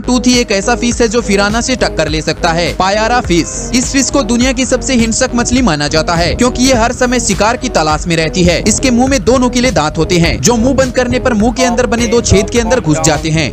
Tooth ही एक ऐसा fish है जो फिराना से टक्कर ले सकता है। पायारा फ़िश इस फ़िश को दुनिया की सबसे हिंसक मछली माना जाता है, क्योंकि ये हर समय शिकार की तलाश में रहती है। इसके मुँह में दो नुकीले दांत होते हैं, जो मुँह बंद करने पर मुँह के अंदर बने दो छेद के अंदर घुस जाते हैं।